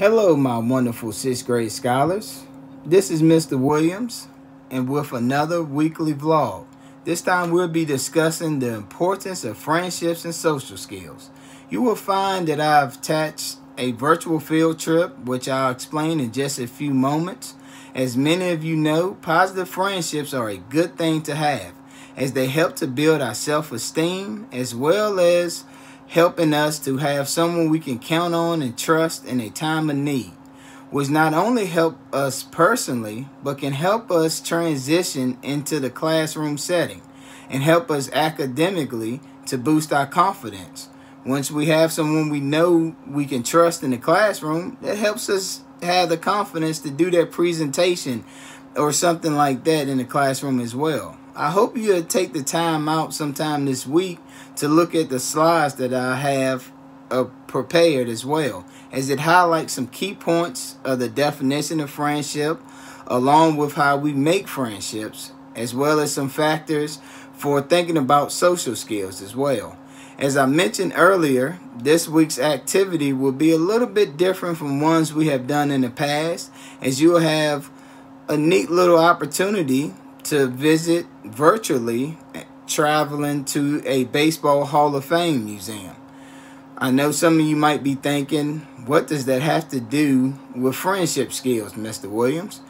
Hello, my wonderful sixth grade scholars. This is Mr. Williams, and with another weekly vlog. This time we'll be discussing the importance of friendships and social skills. You will find that I've attached a virtual field trip, which I'll explain in just a few moments. As many of you know, positive friendships are a good thing to have, as they help to build our self-esteem, as well as helping us to have someone we can count on and trust in a time of need, which not only help us personally, but can help us transition into the classroom setting and help us academically to boost our confidence. Once we have someone we know we can trust in the classroom, that helps us have the confidence to do that presentation or something like that in the classroom as well. I hope you'll take the time out sometime this week to look at the slides that I have uh, prepared as well, as it highlights some key points of the definition of friendship, along with how we make friendships, as well as some factors for thinking about social skills as well. As I mentioned earlier, this week's activity will be a little bit different from ones we have done in the past, as you'll have a neat little opportunity to visit virtually traveling to a Baseball Hall of Fame museum. I know some of you might be thinking, what does that have to do with friendship skills, Mr. Williams?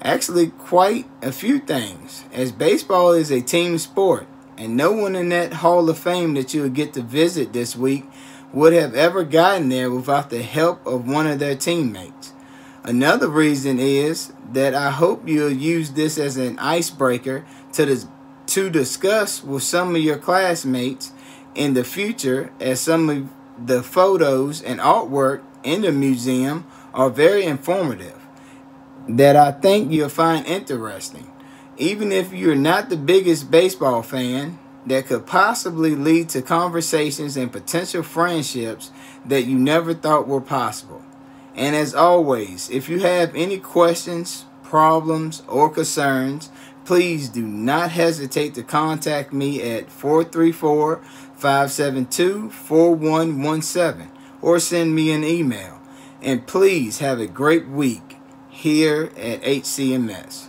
Actually, quite a few things, as baseball is a team sport, and no one in that Hall of Fame that you'll get to visit this week would have ever gotten there without the help of one of their teammates. Another reason is that I hope you'll use this as an icebreaker to the to discuss with some of your classmates in the future as some of the photos and artwork in the museum are very informative that I think you'll find interesting. Even if you're not the biggest baseball fan, that could possibly lead to conversations and potential friendships that you never thought were possible. And as always, if you have any questions, problems, or concerns, please do not hesitate to contact me at 434 572 4117 or send me an email. And please have a great week here at HCMS.